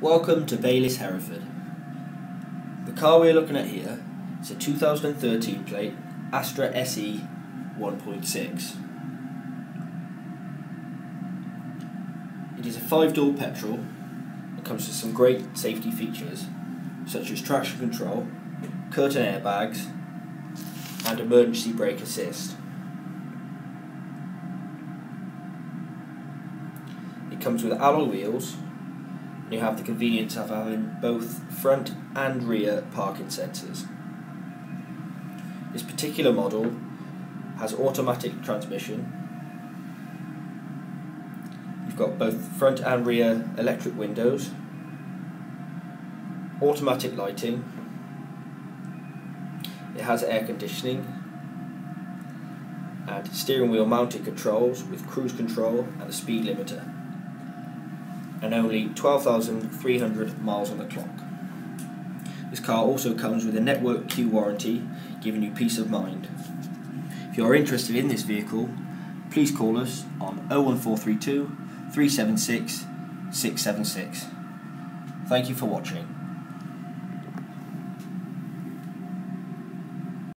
Welcome to Baylis Hereford. The car we're looking at here is a 2013 plate Astra SE 1.6. It is a five door petrol and comes with some great safety features such as traction control, curtain airbags, and emergency brake assist. It comes with alloy wheels and you have the convenience of having both front and rear parking sensors. This particular model has automatic transmission. You've got both front and rear electric windows, automatic lighting, it has air conditioning and steering wheel mounted controls with cruise control and a speed limiter and only 12,300 miles on the clock. This car also comes with a Network Q warranty, giving you peace of mind. If you are interested in this vehicle, please call us on 01432 376 676. Thank you for watching.